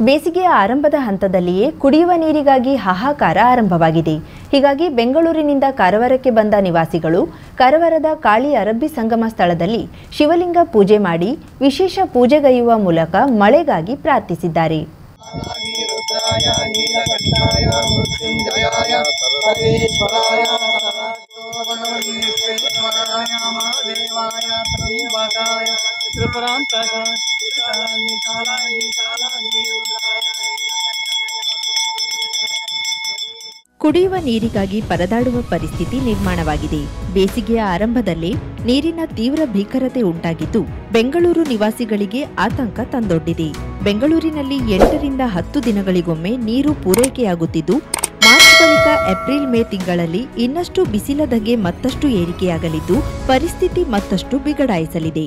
ಬೇಸಿಗೆಯ ಆರಂಭದ ಹಂತದಲ್ಲಿಯೇ ಕುಡಿಯುವ ನೀರಿಗಾಗಿ ಹಾಹಾಕಾರ ಆರಂಭವಾಗಿದೆ. ಹೀಗಾಗಿ ಬೆಂಗಳೂರಿನಿಂದ ಕಾರವಾರಕ್ಕೆ ಬಂದ ನಿವಾಸಿಗಳು ಕಾರವಾರದ ಕಾಳಿ ಅರಬ್ಬಿ ಸಂಗಮ ಸ್ಥಳದಲ್ಲಿ ಶಿವಲಿಂಗ ಪೂಜೆ ಮಾಡಿ ವಿಶೇಷ ಪೂಜೆಗೈಯುವ ಮೂಲಕ ಮಳೆಗಾಗಿ ಪ್ರಾರ್ಥಿಸಿದ್ದಾರೆ. ಕುಡಿಯುವ ನೀರಿಗಾಗಿ ಪರದಾಡುವ ಪರಿಸ್ಥಿತಿ ನಿರ್ಮಾಣವಾಗಿದೆ. ಬೇಸಿಗೆಯ ಆರಂಭದಲ್ಲೇ ನೀರಿನ ತೀವ್ರ ಭೀಕರತೆ ಉಂಟಾಗಿದ್ದು, ಬೆಂಗಳೂರು ನಿವಾಸಿಗಳಿಗೆ ಆತಂಕ ತಂದೊಡ್ಡಿದೆ. ಬೆಂಗಳೂರಿನಲ್ಲಿ ಎಂಟರಿಂದ ಹತ್ತು ದಿನಗಳಿಗೊಮ್ಮೆ ನೀರು ಪೂರೈಕೆಯಾಗುತ್ತಿದ್ದು ಮಾರ್ಚ್ ಬಳಿಕ ಏಪ್ರಿಲ್ ಮೇ ತಿಂಗಳಲ್ಲಿ ಇನ್ನಷ್ಟು ಬಿಸಿಲ ಧಗೆ ಮತ್ತಷ್ಟು ಏರಿಕೆಯಾಗಲಿದ್ದು, ಪರಿಸ್ಥಿತಿ ಮತ್ತಷ್ಟು ಬಿಗಡಾಯಿಸಲಿದೆ.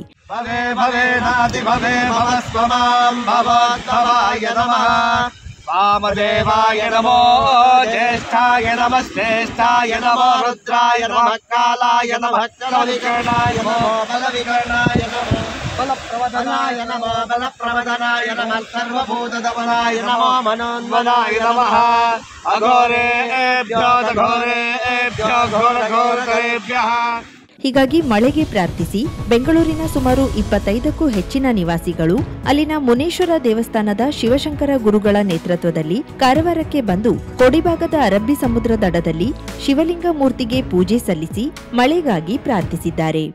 ವಾಮದೇವಾಯ ನಮೋ, ಜ್ಯೇಷ್ಠಾಯ ನಮಃ ಶ್ರೇಷ್ಠಾಯ ನಮೋ, ರುದ್ರಾಯ ನಮಃ, ಕಾಲಾಯ ನಮಃ ಬಲವಿಕರ್ಣಾಯ ನಮೋ ಬಲವಿಕರ್ಣಾಯ ನಮೋ. ಹೀಗಾಗಿ ಮಳೆಗೆ ಪ್ರಾರ್ಥಿಸಿ ಬೆಂಗಳೂರಿನ ಸುಮಾರು ಇಪ್ಪತ್ತೈದಕ್ಕೂ ಹೆಚ್ಚಿನ ನಿವಾಸಿಗಳು ಅಲ್ಲಿನ ಮುನೇಶ್ವರ ದೇವಸ್ಥಾನದ ಶಿವಶಂಕರ ಗುರುಗಳ ನೇತೃತ್ವದಲ್ಲಿ ಕಾರವಾರಕ್ಕೆ ಬಂದು ಕೊಡಿಭಾಗದ ಅರಬ್ಬಿ ಸಮುದ್ರ ದಡದಲ್ಲಿ ಶಿವಲಿಂಗ ಮೂರ್ತಿಗೆ ಪೂಜೆ ಸಲ್ಲಿಸಿ ಮಳೆಗಾಗಿ ಪ್ರಾರ್ಥಿಸಿದ್ದಾರೆ.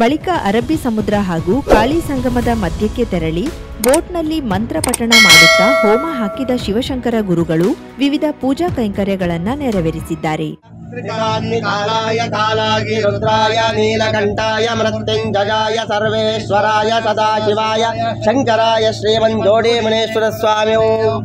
ಬಳಿಕ ಅರಬ್ಬಿ ಸಮುದ್ರ ಹಾಗೂ ಕಾಳಿ ಸಂಗಮದ ಮಧ್ಯಕ್ಕೆ ತೆರಳಿ ಬೋಟ್ನಲ್ಲಿ ಮಂತ್ರ ಪಠಣ ಮಾಡುತ್ತಾ ಹೋಮ ಹಾಕಿದ ಶಿವಶಂಕರ ಗುರುಗಳು ವಿವಿಧ ಪೂಜಾ ಕೈಂಕರ್ಯಗಳನ್ನ ನೆರವೇರಿಸಿದ್ದಾರೆ. ನೀಲಕಂಠಾಯ ಮೃತ್ಯುಂಜಯಾಯ ಸರ್ವೇಶ್ವರಾಯ ಸದಾಶಿವಾಯ ಶಂಕರಾಯ ಶ್ರೀಮಂಜೋಡಿ ಮುನೇಶ್ವರ ಸ್ವಾಮಿ. ಓಂ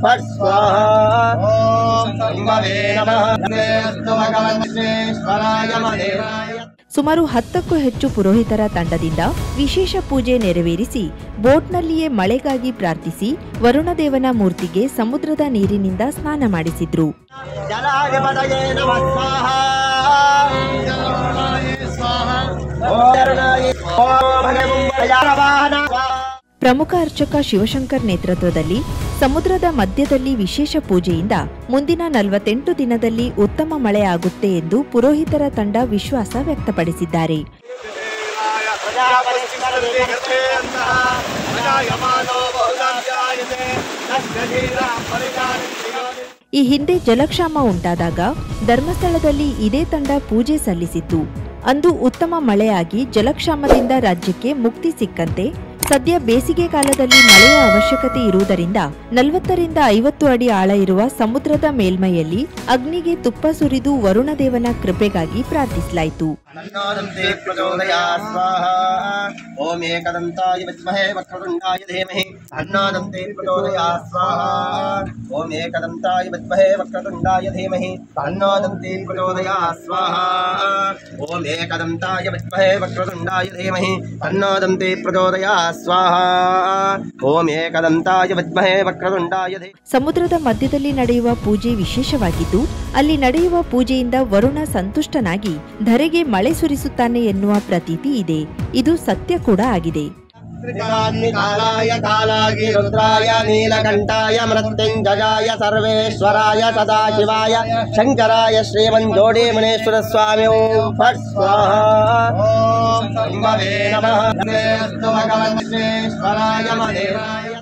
ಸುಮಾರು ಹತ್ತಕ್ಕೂ ಹೆಚ್ಚು ಪುರೋಹಿತರ ತಂಡದಿಂದ ವಿಶೇಷ ಪೂಜೆ ನೆರವೇರಿಸಿ ಬೋಟ್ನಲ್ಲಿಯೇ ಮಳೆಗಾಗಿ ಪ್ರಾರ್ಥಿಸಿ ವರುಣದೇವನ ಮೂರ್ತಿಗೆ ಸಮುದ್ರದ ನೀರಿನಿಂದ ಸ್ನಾನ ಮಾಡಿಸಿದ್ರು. ಪ್ರಮುಖ ಅರ್ಚಕ ಶಿವಶಂಕರ್ ನೇತೃತ್ವದಲ್ಲಿ ಸಮುದ್ರದ ಮಧ್ಯದಲ್ಲಿ ವಿಶೇಷ ಪೂಜೆಯಿಂದ ಮುಂದಿನ ನಲವತ್ತೆಂಟು ದಿನದಲ್ಲಿ ಉತ್ತಮ ಮಳೆ ಆಗುತ್ತೆ ಎಂದು ಪುರೋಹಿತರ ತಂಡ ವಿಶ್ವಾಸ ವ್ಯಕ್ತಪಡಿಸಿದ್ದಾರೆ. ಈ ಹಿಂದೆ ಜಲಕ್ಷಾಮ ಉಂಟಾದಾಗ ಧರ್ಮಸ್ಥಳದಲ್ಲಿ ಇದೇ ತಂಡ ಪೂಜೆ ಸಲ್ಲಿಸಿತ್ತು. ಅಂದು ಉತ್ತಮ ಮಳೆಯಾಗಿ ಜಲಕ್ಷಾಮದಿಂದ ರಾಜ್ಯಕ್ಕೆ ಮುಕ್ತಿ ಸಿಕ್ಕಂತೆ ಸದ್ಯ ಬೇಸಿಗೆ ಕಾಲದಲ್ಲಿ ಮಳೆಯ ಅವಶ್ಯಕತೆ ಇರುವುದರಿಂದ ನಲವತ್ತರಿಂದ ಐವತ್ತು ಅಡಿ ಆಳ ಇರುವ ಸಮುದ್ರದ ಮೇಲ್ಮೈಯಲ್ಲಿ ಅಗ್ನಿಗೆ ತುಪ್ಪ ಸುರಿದು ವರುಣದೇವನ ಕೃಪೆಗಾಗಿ ಪ್ರಾರ್ಥಿಸಲಾಯಿತು. ಓಂ ಏಕದಂತಾಯ ವಿದ್ಮಹೇ ವಕ್ರತುಂಡಾಯ विद्महे वक्रतुण्डाय धीमहि तन्नादन्ते प्रचोदयात् स्वाहा ॐ एकदन्ताय विद्महे वक्रतुण्डाय धीमहि तन्नादन्ते प्रचोदयात् स्वाहा ॐ एकदन्ताय विद्महे वक्रतुण्डाय धीमहि तन्नादन्ते प्रचोदयात् स्वाहा ॐ एकदन्ताय विद्महे वक्रतुण्डाय धीमहि ಸಮುದ್ರದ ಮಧ್ಯದಲ್ಲಿ ನಡೆಯುವ ಪೂಜೆ ವಿಶೇಷವಾಗಿದ್ದು ಅಲ್ಲಿ ನಡೆಯುವ ಪೂಜೆಯಿಂದ ವರುಣ ಸಂತುಷ್ಟನಾಗಿ ಧರೆಗೆ ಮಳೆ ಸುರಿಸುತ್ತಾನೆ ಎನ್ನುವ ಪ್ರತೀತಿ ಇದೆ ಇದು ಸತ್ಯ ಕೂಡ ಆಗಿದೆ कालाय कालागि रुद्राय नीलकण्ठाय मृत्युञ्जयाय सर्वेश्वराय सदाशिवाय शङ्कराय श्रीमञ्जोडी मुनेश्वर स्वामी ॐ फट् स्वाहा नमः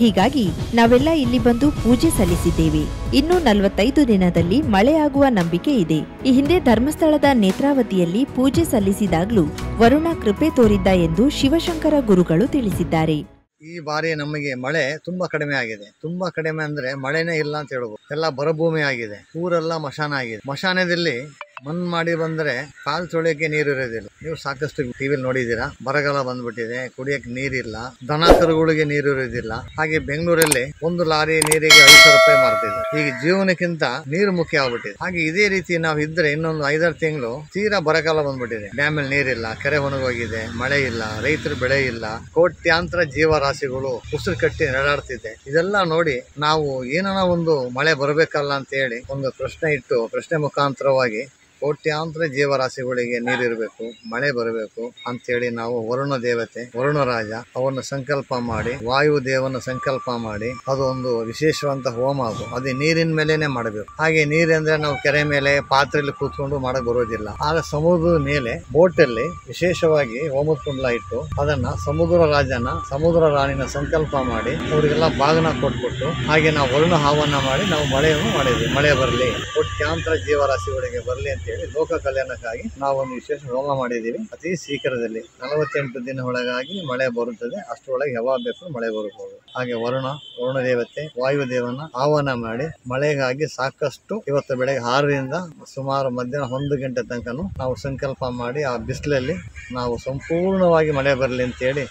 ಹೀಗಾಗಿ ನಾವೆಲ್ಲ ಇಲ್ಲಿ ಬಂದು ಪೂಜೆ ಸಲ್ಲಿಸಿದ್ದೇವೆ. ಇನ್ನು ನಲವತ್ತೈದು ದಿನದಲ್ಲಿ ಮಳೆಯಾಗುವ ನಂಬಿಕೆ ಇದೆ. ಈ ಹಿಂದೆ ಧರ್ಮಸ್ಥಳದ ನೇತ್ರಾವತಿಯಲ್ಲಿ ಪೂಜೆ ಸಲ್ಲಿಸಿದಾಗಲೂ ವರುಣ ಕೃಪೆ ತೋರಿದ್ದ ಎಂದು ಶಿವಶಂಕರ ಗುರುಗಳು ತಿಳಿಸಿದ್ದಾರೆ. ಈ ಬಾರಿ ನಮಗೆ ಮಳೆ ತುಂಬಾ ಕಡಿಮೆ ಆಗಿದೆ. ತುಂಬಾ ಕಡಿಮೆ ಅಂದ್ರೆ ಮಳೆನೇ ಇಲ್ಲ ಅಂತ ಹೇಳ್ಬೋದು. ಎಲ್ಲ ಬರಭೂಮಿ ಆಗಿದೆ. ಊರೆಲ್ಲ ಮಶಾನ ಆಗಿದೆ. ಮಶಾನದಲ್ಲಿ ಮಣ್ಣು ಮಾಡಿ ಬಂದ್ರೆ ಕಾಲ್ ತೊಳೆಯಕ್ಕೆ ನೀರು ಇರೋದಿಲ್ಲ. ನೀವು ಸಾಕಷ್ಟು ಟಿವಿಲಿ ನೋಡಿದ್ದೀರಾ? ಬರಗಾಲ ಬಂದ್ಬಿಟ್ಟಿದೆ ಕುಡಿಯಕ್ಕೆ ನೀರಿಲ್ಲ ದನ ಕರುಗಳಿಗೆ ನೀರು ಇರೋದಿಲ್ಲ. ಹಾಗೆ ಬೆಂಗಳೂರಲ್ಲಿ ಒಂದು ಲಾರಿ ನೀರಿಗೆ ಐದು ಸಾವಿರ ರೂಪಾಯಿ ಮಾರ್ತಿದೆ. ಈಗ ಜೀವನಕ್ಕಿಂತ ನೀರು ಮುಖ್ಯ ಆಗ್ಬಿಟ್ಟಿದೆ. ಹಾಗೆ ಇದೇ ರೀತಿ ನಾವು ಇದ್ರೆ ಇನ್ನೊಂದು ಐದಾರು ತಿಂಗಳು ತೀರಾ ಬರಗಾಲ ಬಂದ್ಬಿಟ್ಟಿದೆ. ಡ್ಯಾಮಲ್ಲಿ ನೀರಿಲ್ಲ, ಕೆರೆ ಒಣಗೋಗಿದೆ, ಮಳೆ ಇಲ್ಲ, ರೈತರು ಬೆಳೆ ಇಲ್ಲ, ಕೋಟ್ಯಾಂತರ ಜೀವರಾಶಿಗಳು ಉಸಿರು ಕಟ್ಟಿ ನಡಾಡ್ತಿದೆ. ಇದೆಲ್ಲ ನೋಡಿ ನಾವು ಏನನ ಒಂದು ಮಳೆ ಬರಬೇಕಲ್ಲ ಅಂತ ಹೇಳಿ ಒಂದು ಪ್ರಶ್ನೆ ಇಟ್ಟು ಪ್ರಶ್ನೆ ಮುಖಾಂತರವಾಗಿ ಕೋಟ್ಯಾಂತರ ಜೀವರಾಶಿಗಳಿಗೆ ನೀರಿರಬೇಕು, ಮಳೆ ಬರಬೇಕು ಅಂತೇಳಿ ನಾವು ವರುಣ ದೇವತೆ, ವರುಣ ರಾಜ, ಅವನ್ನ ಸಂಕಲ್ಪ ಮಾಡಿ, ವಾಯು ದೇವನ ಸಂಕಲ್ಪ ಮಾಡಿ, ಅದು ಒಂದು ವಿಶೇಷವಂತ ಹೋಮ ಅದು. ಅದೇ ನೀರಿನ ಮೇಲೇನೆ ಮಾಡಬೇಕು. ಹಾಗೆ ನೀರಂದ್ರೆ ನಾವು ಕೆರೆ ಮೇಲೆ ಪಾತ್ರೆಯಲ್ಲಿ ಕೂತ್ಕೊಂಡು ಮಾಡಕ್ ಬರೋದಿಲ್ಲ. ಆಗ ಸಮುದ್ರದ ಮೇಲೆ ಬೋಟಲ್ಲಿ ವಿಶೇಷವಾಗಿ ಹೋಮದ ಕುಂಡ್ಲ ಇಟ್ಟು ಅದನ್ನ ಸಮುದ್ರ ರಾಜನ, ಸಮುದ್ರ ರಾಣಿನ ಸಂಕಲ್ಪ ಮಾಡಿ ಅವರಿಗೆಲ್ಲ ಬಾಗನ ಕೊಟ್ಬಿಟ್ಟು ಹಾಗೆ ನಾವು ವರುಣ ಹಾವನ್ನ ಮಾಡಿ ನಾವು ಮಳೆಯನ್ನು ಮಾಡಿದ್ವಿ. ಮಳೆ ಬರಲಿ, ಕೋಟ್ಯಾಂತರ ಜೀವರಾಶಿಗಳಿಗೆ ಬರಲಿ ಅಂತ ಹೇಳಿ ಲೋಕ ಕಲ್ಯಾಣಕ್ಕಾಗಿ ನಾವು ಒಂದು ವಿಶೇಷ ಹೋಮ ಮಾಡಿದ್ದೀವಿ. ಅತಿ ಶೀಘ್ರದಲ್ಲಿ ನಲವತ್ತೆಂಟು ದಿನ ಒಳಗಾಗಿ ಮಳೆ ಬರುತ್ತದೆ. ಅಷ್ಟರೊಳಗೆ ಯಾವಾಗ ಬೇಕು ಮಳೆ ಬರಬಹುದು. ಹಾಗೆ ವರುಣ ವರುಣ ದೇವತೆ ವಾಯುದೇವನ ಆಹ್ವಾನ ಮಾಡಿ ಮಳೆಗಾಗಿ ಸಾಕಷ್ಟು ಇವತ್ತು ಬೆಳಗ್ಗೆ ಆರರಿಂದ ಸುಮಾರು ಮಧ್ಯಾಹ್ನ ಒಂದು ಗಂಟೆ ತನಕನೂ ನಾವು ಸಂಕಲ್ಪ ಮಾಡಿ ಆ ಬಿಸಿಲಲ್ಲಿ ನಾವು ಸಂಪೂರ್ಣವಾಗಿ ಮಳೆ ಬರಲಿ ಅಂತೇಳಿ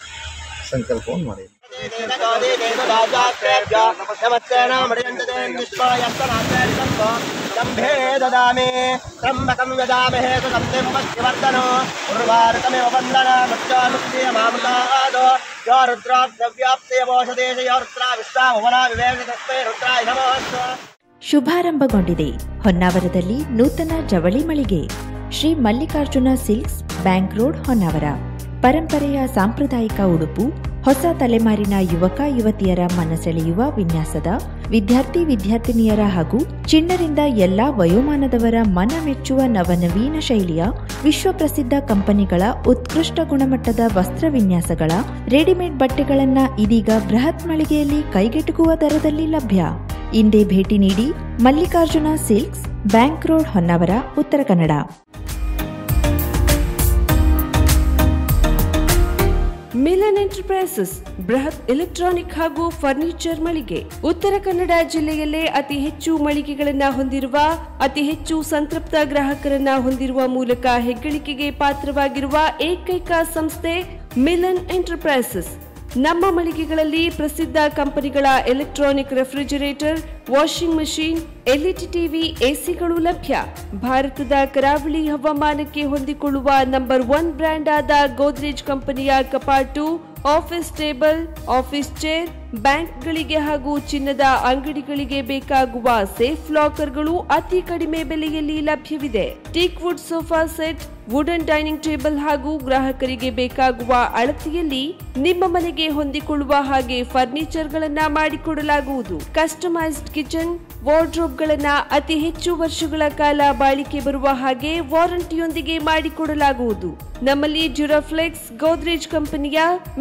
ಸಂಕಲ್ಪವನ್ನು ಮಾಡಿದ್ವಿ. स्तम्भे ददामि त्र्यम्बकं यदामहे सुगन्धिं भक्तिवर्धनो उर्वारुकमिव वन्दनामृत्यामुक्तियमामृतादो यो रुद्राग्रव्याप्तयवोषदेश यो रुद्रा विश्वाभुवना विवेकतस्मै रुद्राय नमोऽस्तु ಶುಭಾರಂಭಗೊಂಡಿದೆ ಹೊನ್ನಾವರದಲ್ಲಿ ನೂತನ ಜವಳಿ ಮಳಿಗೆ Shri Mallikarjuna Silks Bank Road Honnavar ಪರಂಪರೆಯ ಸಾಂಪ್ರದಾಯಿಕ ಉಡುಪು ಹೊಸ ತಲೆಮಾರಿನ ಯುವಕ ಯುವತಿಯರ ಮನಸೆಳೆಯುವ ವಿನ್ಯಾಸದ ವಿದ್ಯಾರ್ಥಿ ವಿದ್ಯಾರ್ಥಿನಿಯರ ಹಾಗೂ ಚಿಣ್ಣರಿಂದ ಎಲ್ಲಾ ವಯೋಮಾನದವರ ಮನ ಮೆಚ್ಚುವ ನವನವೀನ ಶೈಲಿಯ ವಿಶ್ವಪ್ರಸಿದ್ಧ ಕಂಪನಿಗಳ ಉತ್ಕೃಷ್ಟ ಗುಣಮಟ್ಟದ ವಸ್ತ್ರ ವಿನ್ಯಾಸಗಳ ರೆಡಿಮೇಡ್ ಬಟ್ಟೆಗಳನ್ನ ಇದೀಗ ಬೃಹತ್ ಮಳಿಗೆಯಲ್ಲಿ ಕೈಗೆಟುಕುವ ದರದಲ್ಲಿ ಲಭ್ಯ. ಇಂದೇ ಭೇಟಿ ನೀಡಿ Mallikarjuna silks, bank road Honnavar, Uttara Kannada. Milan enterprises ಬೃಹತ್ ಎಲೆಕ್ಟ್ರಾನಿಕ್ ಹಾಗೂ ಫರ್ನಿಚರ್ ಮಳಿಗೆ. ಉತ್ತರ ಕನ್ನಡ ಜಿಲ್ಲೆಯಲ್ಲೇ ಅತಿ ಹೆಚ್ಚು ಮಳಿಗೆಗಳನ್ನ ಹೊಂದಿರುವ, ಅತಿ ಹೆಚ್ಚು ಸಂತೃಪ್ತ ಗ್ರಾಹಕರನ್ನ ಹೊಂದಿರುವ ಮೂಲಕ ಹೆಗ್ಗಳಿಕೆಗೆ ಪಾತ್ರವಾಗಿರುವ ಏಕೈಕ ಸಂಸ್ಥೆ ಮಿಲನ್ ಎಂಟರ್ಪ್ರೈಸಸ್ ನಮ್ಮ ಮಳಿಗೆಗಳಲ್ಲಿ ಪ್ರಸಿದ್ಧ ಕಂಪನಿಗಳ electronic refrigerator, washing machine, LED TV, ಎಸಿಗಳು ಲಭ್ಯ. ಭಾರತದ ಕರಾವಳಿ ಹವಾಮಾನಕ್ಕೆ ಹೊಂದಿಕೊಳ್ಳುವ ನಂಬರ್ ಒನ್ ಬ್ರ್ಯಾಂಡ್ ಆದ ಗೋದ್ರೇಜ್ ಕಂಪನಿಯ ಕಪಾಟು ಆಫೀಸ್ ಟೇಬಲ್, ಆಫೀಸ್ ಚೇರ್, ಬ್ಯಾಂಕ್ಗಳಿಗೆ ಹಾಗೂ ಚಿನ್ನದ ಅಂಗಡಿಗಳಿಗೆ ಬೇಕಾಗುವ ಸೇಫ್ ಲಾಕರ್ಗಳು ಅತಿ ಕಡಿಮೆ ಬೆಲೆಯಲ್ಲಿ ಲಭ್ಯವಿದೆ. Teak wood sofa set, wooden dining table ಹಾಗೂ ಗ್ರಾಹಕರಿಗೆ ಬೇಕಾಗುವ ಅಳತೆಯಲ್ಲಿ ನಿಮ್ಮ ಮನೆಗೆ ಹೊಂದಿಕೊಳ್ಳುವ ಹಾಗೆ ಫರ್ನಿಚರ್ಗಳನ್ನ ಮಾಡಿಕೊಡಲಾಗುವುದು. ಕಸ್ಟಮೈಸ್ಡ್ ಕಿಚನ್ ವಾರ್ಡ್ರೋಬ್ ಗಳನ್ನ ಅತಿ ಹೆಚ್ಚು ವರ್ಷಗಳ ಕಾಲ ಬಾಳಿಕೆ ಬರುವ ಹಾಗೆ ವಾರಂಟಿಯೊಂದಿಗೆ ಮಾಡಿಕೊಡಲಾಗುವುದು. ನಮ್ಮಲ್ಲಿ ಜುರಾಫ್ಲೆಕ್ಸ್ ಗೋದ್ರೇಜ್ ಕಂಪನಿಯ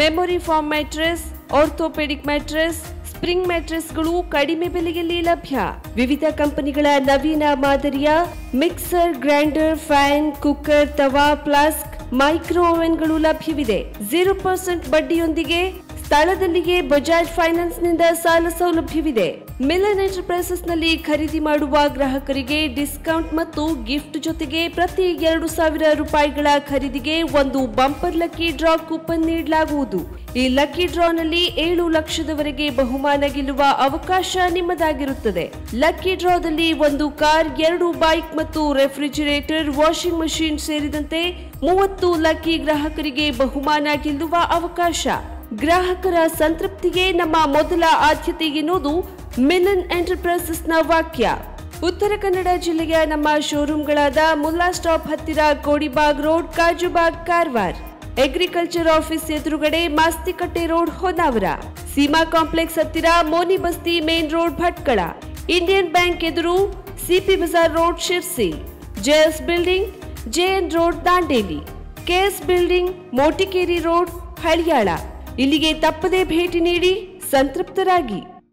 memory foam mattress orthopaedic mattress spring ಮ್ಯಾಟ್ರೆಸ್ಗಳು ಕಡಿಮೆ ಬೆಲೆಯಲ್ಲಿ ಲಭ್ಯ. ವಿವಿಧ ಕಂಪನಿಗಳ ನವೀನ ಮಾದರಿಯ ಮಿಕ್ಸರ್, ಗ್ರೈಂಡರ್, ಫ್ಯಾನ್, ಕುಕ್ಕರ್, ತವಾ ಪ್ಲಾಸ್ಕ್ ಮೈಕ್ರೋ ಓವೆನ್ಗಳು ಲಭ್ಯವಿದೆ. ಜೀರೋ ಪರ್ಸೆಂಟ್ ಬಡ್ಡಿಯೊಂದಿಗೆ ಸ್ಥಳದಲ್ಲಿಯೇ ಬಜಾಜ್ ಫೈನಾನ್ಸ್ನಿಂದ ಸಾಲ ಸೌಲಭ್ಯವಿದೆ. ಮಿಲನ್ ಎಂಟರ್ಪ್ರೈಸಸ್ನಲ್ಲಿ ಖರೀದಿ ಮಾಡುವ ಗ್ರಾಹಕರಿಗೆ ಡಿಸ್ಕೌಂಟ್ ಮತ್ತು ಗಿಫ್ಟ್ ಜೊತೆಗೆ ಪ್ರತಿ ಎರಡು ಸಾವಿರ ರೂಪಾಯಿಗಳ ಖರೀದಿಗೆ ಒಂದು ಬಂಪರ್ ಲಕ್ಕಿ ಡ್ರಾ ಕೂಪನ್ ನೀಡಲಾಗುವುದು. ಈ ಲಕ್ಕಿ ಡ್ರಾನಲ್ಲಿ ಏಳು ಲಕ್ಷದವರೆಗೆ ಬಹುಮಾನ ಗೆಲ್ಲುವ ಅವಕಾಶ ನಿಮ್ಮದಾಗಿರುತ್ತದೆ. ಲಕ್ಕಿ ಡ್ರಾದಲ್ಲಿ ಒಂದು ಕಾರ್, ಎರಡು ಬೈಕ್ ಮತ್ತು ರೆಫ್ರಿಜಿರೇಟರ್, ವಾಷಿಂಗ್ ಮಷಿನ್ ಸೇರಿದಂತೆ ಮೂವತ್ತು ಲಕ್ಕಿ ಗ್ರಾಹಕರಿಗೆ ಬಹುಮಾನ ಗೆಲ್ಲುವ ಅವಕಾಶ. ಗ್ರಾಹಕರ ಸಂತೃಪ್ತಿಗೆ ನಮ್ಮ ಮೊದಲ ಆದ್ಯತೆ ಎನ್ನುವುದು ಮಿಲನ್ ಎಂಟರ್ಪ್ರೈಸಸ್ನ ವಾಕ್ಯ. ಉತ್ತರ ಕನ್ನಡ ಜಿಲ್ಲೆಯ ನಮ್ಮ ಶೋರೂಮ್ಗಳಾದ ಮುಲ್ಲಾ ಸ್ಟಾಪ್ ಹತ್ತಿರ Kodibag road, Kajubag, Karwar. Agriculture office ಎದುರುಗಡೆ ಮಾಸ್ತಿಕಟ್ಟೆ ರೋಡ್, ಹೊನ್ನಾವರ. ಸೀಮಾ ಕಾಂಪ್ಲೆಕ್ಸ್ ಹತ್ತಿರ Moni Basti main road, Bhatkal. Indian bank ಎದುರು CP Bazaar road, Sirsi. JS building, JN road, Dandeli. KS building, Motikeri road, Haliyal. ಇಲ್ಲಿಗೆ ತಪ್ಪದೇ ಭೇಟಿ ನೀಡಿ ಸಂತೃಪ್ತರಾಗಿ.